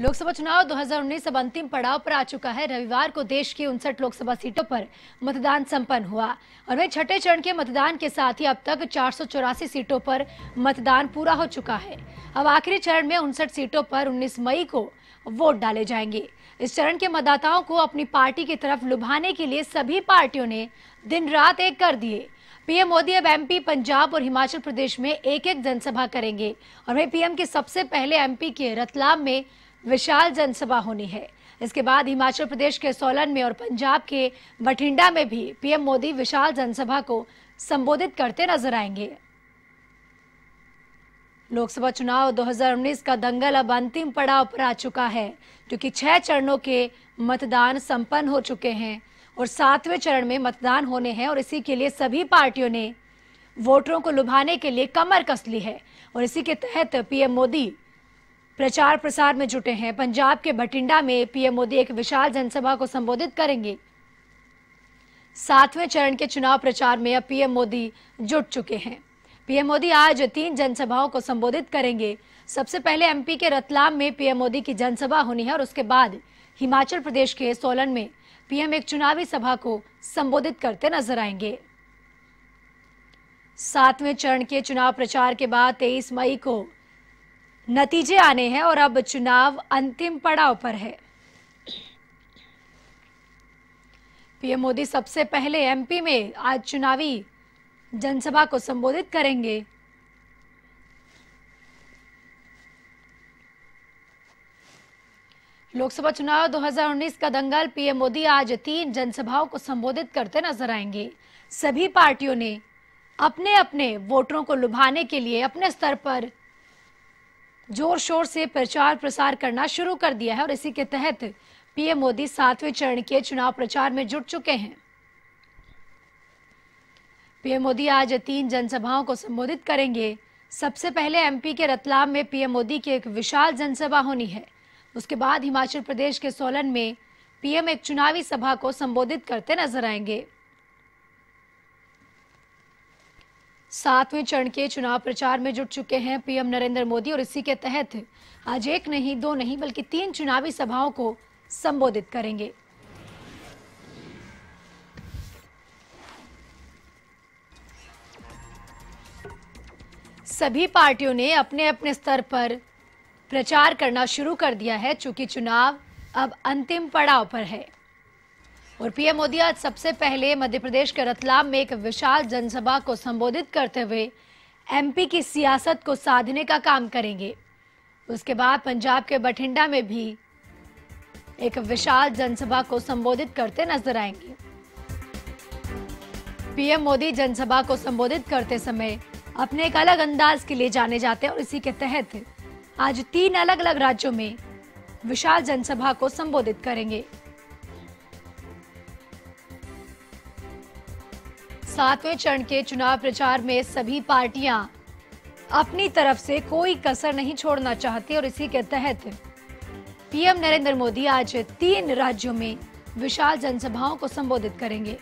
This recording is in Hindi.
लोकसभा चुनाव 2019 अब अंतिम पड़ाव पर आ चुका है। रविवार को देश की उनसठ लोकसभा सीटों पर मतदान संपन्न हुआ और वहीं छठे चरण के मतदान के साथ ही अब तक चार सौ चौरासी सीटों पर मतदान पूरा हो चुका है। अब आखिरी चरण में उनसठ सीटों पर 19 मई को वोट डाले जाएँगे। इस चरण के मतदाताओं को अपनी पार्टी की तरफ़ लुभाने के लिए सभी पार्टियों ने दिन रात एक कर दिए। पीएम मोदी अब एमपी, पंजाब और हिमाचल प्रदेश में एक एक जनसभा करेंगे और वहीं पीएम के सबसे पहले एमपी के रतलाम में विशाल जनसभा होनी है। इसके बाद हिमाचल प्रदेश के सोलन में और पंजाब के बठिंडा में भी पीएम मोदी विशाल जनसभा को संबोधित करते नज़र आएँगे। लोकसभा चुनाव 2019 का दंगल अब अंतिम पड़ाव पर आ चुका है, क्योंकि छह चरणों के मतदान संपन्न हो चुके हैं और सातवें चरण में मतदान होने हैं और इसी के लिए सभी पार्टियों ने वोटरों को लुभाने के लिए कमर कस ली है और इसी के तहत पीएम मोदी प्रचार प्रसार में जुटे हैं। पंजाब के भटिंडा में पीएम मोदी एक विशाल जनसभा को संबोधित करेंगे। सातवें चरण के चुनाव प्रचार में अब पीएम मोदी जुट चुके हैं। पीएम मोदी आज तीन जनसभाओं को संबोधित करेंगे। सबसे पहले एमपी के रतलाम में पीएम मोदी की जनसभा होनी है और उसके बाद हिमाचल प्रदेश के सोलन में पीएम एक चुनावी सभा को संबोधित करते नज़र आएँगे। सातवें चरण के चुनाव प्रचार के बाद 23 मई को नतीजे आने हैं और अब चुनाव अंतिम पड़ाव पर है। पीएम मोदी सबसे पहले एमपी में आज चुनावी जनसभा को संबोधित करेंगे। लोकसभा चुनाव 2019 का दंगल, पीएम मोदी आज तीन जनसभाओं को संबोधित करते नज़र आएँगे। सभी पार्टियों ने अपने अपने वोटरों को लुभाने के लिए अपने स्तर पर ज़ोर शोर से प्रचार प्रसार करना शुरू कर दिया है और इसी के तहत पीएम मोदी सातवें चरण के चुनाव प्रचार में जुट चुके हैं। पीएम मोदी आज तीन जनसभाओं को संबोधित करेंगे। सबसे पहले एमपी के रतलाम में पीएम मोदी की एक विशाल जनसभा होनी है। उसके बाद हिमाचल प्रदेश के सोलन में पीएम एक चुनावी सभा को संबोधित करते नज़र आएँगे। सातवें चरण के चुनाव प्रचार में जुट चुके हैं पीएम नरेंद्र मोदी और इसी के तहत आज एक नहीं, दो नहीं, बल्कि तीन चुनावी सभाओं को संबोधित करेंगे। सभी पार्टियों ने अपने अपने स्तर पर प्रचार करना शुरू कर दिया है, चूँकि चुनाव अब अंतिम पड़ाव पर है। और पीएम मोदी आज सबसे पहले मध्य प्रदेश के रतलाम में एक विशाल जनसभा को संबोधित करते हुए एमपी की सियासत को साधने का काम करेंगे। उसके बाद पंजाब के बठिंडा में भी एक विशाल जनसभा को संबोधित करते नज़र आएँगे। पीएम मोदी जनसभा को संबोधित करते समय अपने एक अलग अंदाज के लिए जाने जाते हैं और इसी के तहत आज तीन अलग अलग राज्यों में विशाल जनसभा को संबोधित करेंगे। सातवें चरण के चुनाव प्रचार में सभी पार्टियाँ अपनी तरफ़ से कोई कसर नहीं छोड़ना चाहती और इसी के तहत पीएम नरेंद्र मोदी आज तीन राज्यों में विशाल जनसभाओं को संबोधित करेंगे।